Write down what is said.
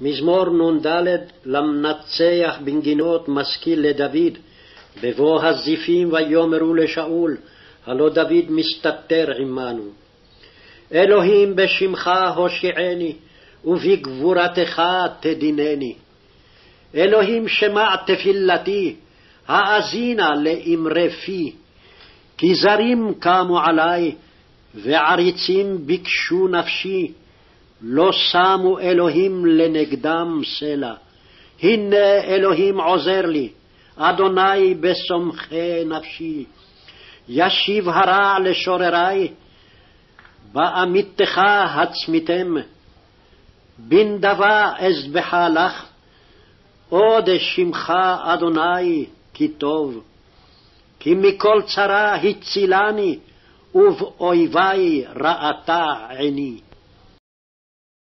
מזמור נ"ד למנצח בנגינות משכיל לדוד, בבוא הזיפים ויאמרו לשאול, הלא דוד מסתתר עמנו. אלוהים בשמך הושיעני, ובגבורתך תדינני. אלוהים שמע תפילתי, האזינה לאמרי פי. כי זרים קמו עלי, ועריצים ביקשו נפשי, לא שמו אלוהים לנגדם סלע. הנה אלוהים עוזר לי, אדוני בסומכי נפשי. ישיב הרע לשוררי, באמיתך הצמיתם. בנדבה אזבחה לך, עוד שמך אדוני כי טוב. כי מכל צרה הצילני, ובאויבי ראתה עיני.